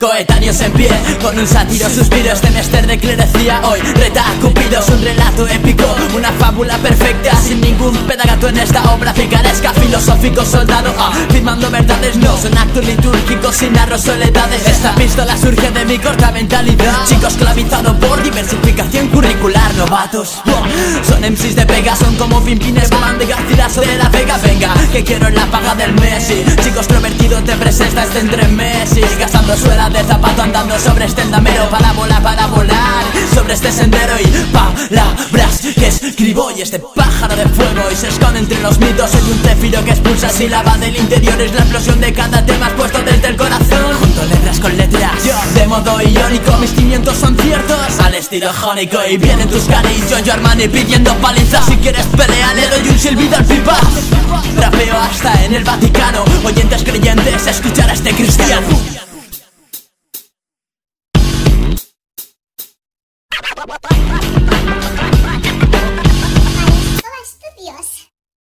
Coetáneos en pie, con un sátiro suspiro Este mester de clerecía. Hoy reta a un relato épico, una fábula perfecta. Sin ningún pedagato en esta obra picaresca Filosófico soldado, firmando verdades. No son actos litúrgicos sin narro soledades Esta pistola surge de mi corta mentalidad. Chicos esclavizados por diversificación curricular Novatos, son MCs de pega Son como pimpines, van de Garcilaso de la Vega. Venga, que quiero en la paga del Messi. Chicos provertidos te presentas entre Messi. Gastando suela de zapato andando sobre este andamero Para volar, para volar. Sobre este sendero Y palabras que escribo. Y este pájaro de fuego Y se esconde entre los mitos. Soy un céfiro que expulsa sílaba del interior. Es la explosión de cada tema puesto de modo iónico Mis cimientos son ciertos. Al estilo jónico Y vienen tus carillos, yo Armani pidiendo paliza Si quieres pelea le doy un silbido al pipa. Trapeo hasta en el Vaticano. Oyentes creyentes, escuchar a este cristiano.